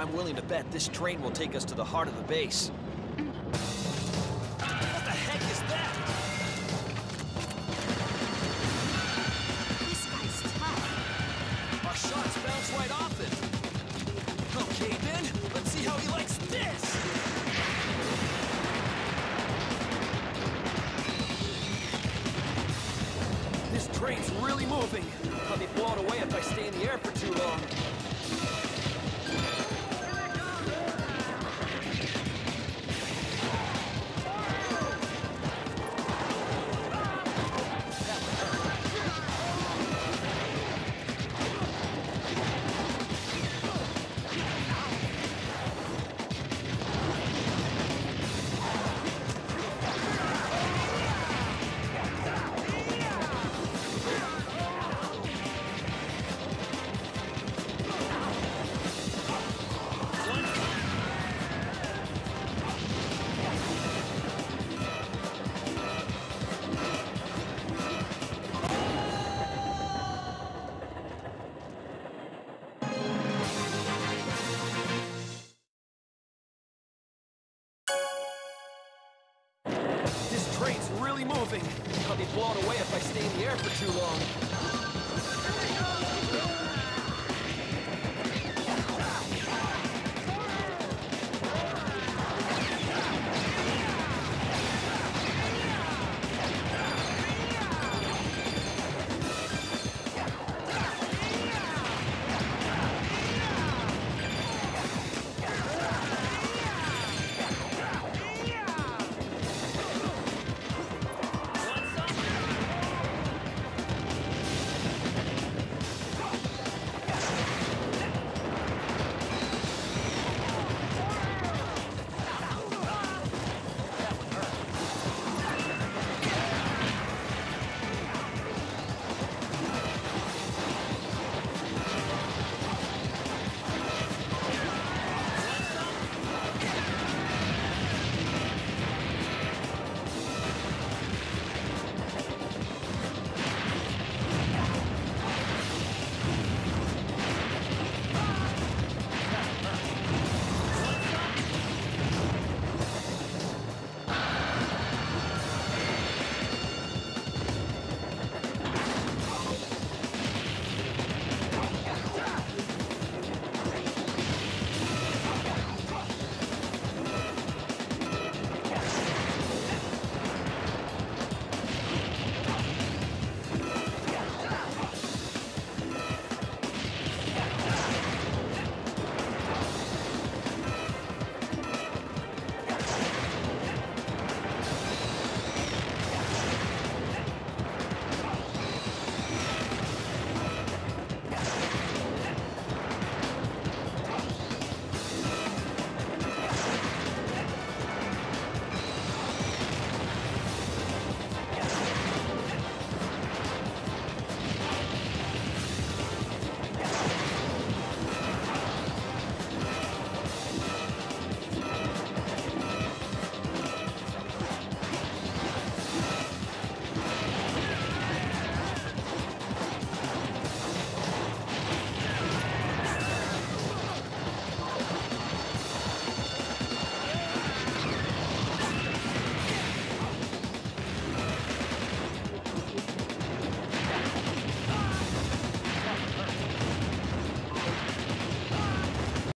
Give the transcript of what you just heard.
I'm willing to bet this train will take us to the heart of the base. Off it. Okay, then, let's see how he likes this. This train's really moving. Really moving. I'll be blown away if I stay in the air for too long.